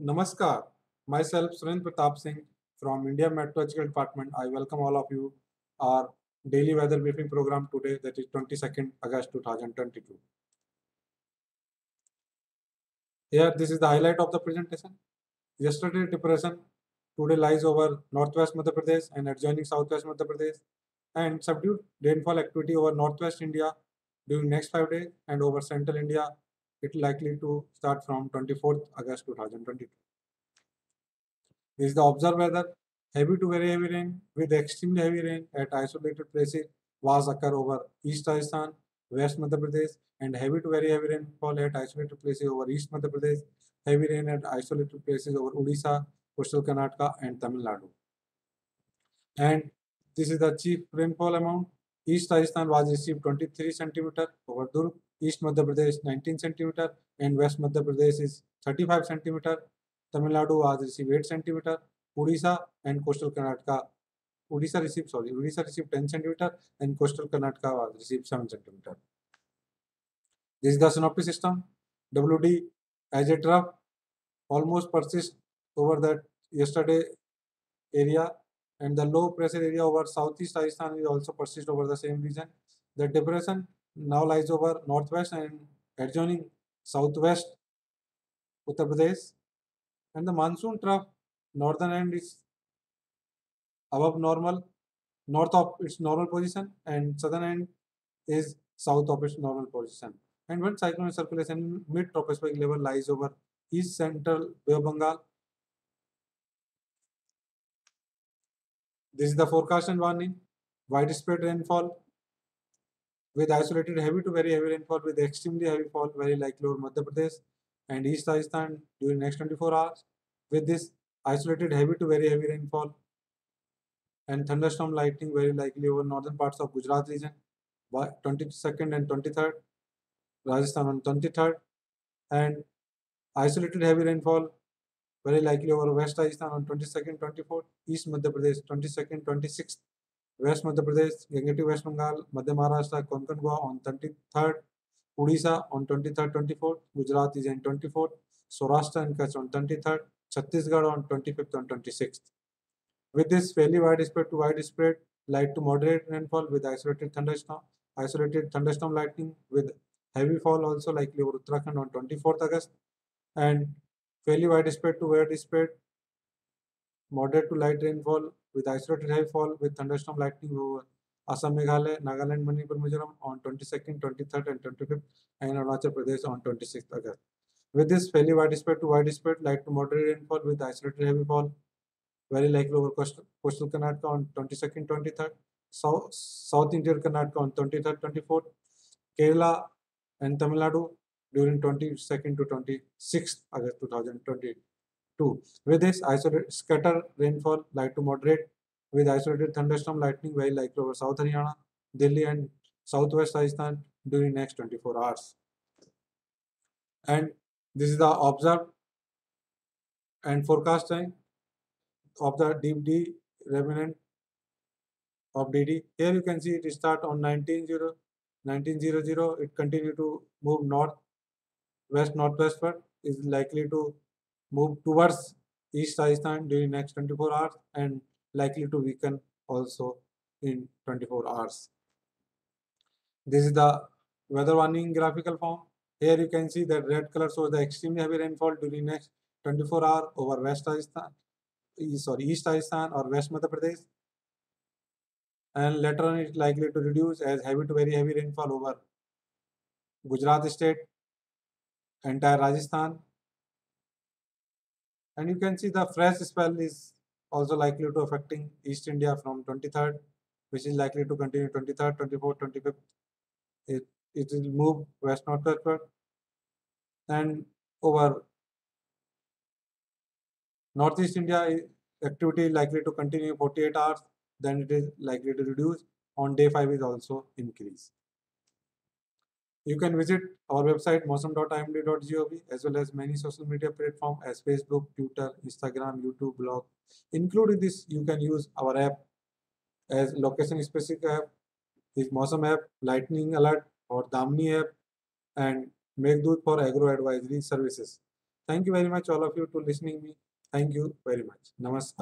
Namaskar. Myself Surendra Pratap Singh from India Meteorological Department. I welcome all of you our daily weather briefing program today that is 22nd August 2022. Here this is the highlight of the presentation. Yesterday depression today lies over northwest Madhya Pradesh and adjoining southwest Madhya Pradesh and subdued rainfall activity over northwest India during next 5 days and over central India it likely to start from 24th August 2022. This is the observed weather. Heavy to very heavy rain with extremely heavy rain at isolated places was occur over East Rajasthan, West Madhya Pradesh and heavy to very heavy rainfall at isolated places over East Madhya Pradesh, heavy rain at isolated places over Odisha, coastal Karnataka and Tamil Nadu. And this is the chief rainfall amount. East Rajasthan was received 23 centimeter over Durg, East Madhya Pradesh 19 centimeter and West Madhya Pradesh is 35 centimeter. Tamil Nadu was received 8 centimeter. Odisha and coastal Karnataka. Odisha received sorry, Odisha received 10 centimeter and coastal Karnataka was received 7 centimeter. This is the synoptic system. WD as a trough almost persist over that yesterday area and the low pressure area over southeast Rajasthan is also persist over the same region. The depression now lies over northwest and adjoining southwest Uttar Pradesh and the monsoon trough northern end is above normal north of its normal position and southern end is south of its normal position and when cyclonic circulation mid tropospheric level lies over east central Bay of Bengal This is the forecast and warning. Widespread rainfall with isolated heavy to very heavy rainfall with extremely heavy fall very likely over Madhya Pradesh and East Rajasthan during next 24 hours. With this isolated heavy to very heavy rainfall and thunderstorm lightning very likely over northern parts of Gujarat region by 22nd and 23rd, Rajasthan on 23rd and isolated heavy rainfall very likely over West Rajasthan on 22nd, 24th, East Madhya Pradesh 22nd, 26th, West Madhya Pradesh, Gangetic West Bengal, Madhya Maharashtra, Konkan Goa on 23rd, Odisha on 23rd, 24th, Gujarat is on 24th, Saurashtra and Kutch on 23rd, Chhattisgarh on 25th and 26th. With this fairly widespread to widespread, light to moderate rainfall with isolated thunderstorm, isolated thunderstorm lightning with heavy fall also likely over Uttarakhand on 24th August and fairly widespread to widespread, moderate to light rainfall with isolated heavy fall with thunderstorm lightning over Assam, Meghalaya, Nagaland, Manipur, Mizoram on 22nd, 23rd, and 25th, and Arunachal Pradesh on 26th August. With this fairly widespread to widespread, light to moderate rainfall with isolated heavy fall, very likely over coastal, coastal Karnataka on 22nd, 23rd, South, South Interior Karnataka on 23rd, 24th, Kerala and Tamil Nadu during 22nd to 26th August 2022. With this isolated scatter rainfall light to moderate with isolated thunderstorm lightning very likely over South Haryana, Delhi and Southwest Rajasthan during next 24 hours. And this is the observed and forecast time of the deep D remnant of DD. Here you can see it start on 1900, 1900 it continue to move north west northwestward is likely to move towards East Rajasthan during next 24 hours and likely to weaken also in 24 hours. This is the weather warning graphical form. Here you can see that red color shows the extremely heavy rainfall during next 24 hours over West Rajasthan, sorry, East Rajasthan or West Madhya Pradesh. And later on it is likely to reduce as heavy to very heavy rainfall over Gujarat state, entire Rajasthan. And you can see the fresh spell is also likely to affecting East India from 23rd, which is likely to continue 23rd, 24th, 25th. It, it will move west northwestward and over Northeast India activity likely to continue 48 hours, then it is likely to reduce. On day 5 is also increase. You can visit our website mausam.imd.gov as well as many social media platforms as Facebook, Twitter, Instagram, YouTube, blog. Including this, you can use our app as location specific app, is Mausam app, Lightning Alert or Damini app and Meghdoot for agro advisory services. Thank you very much all of you to listening me. Thank you very much. Namaskar.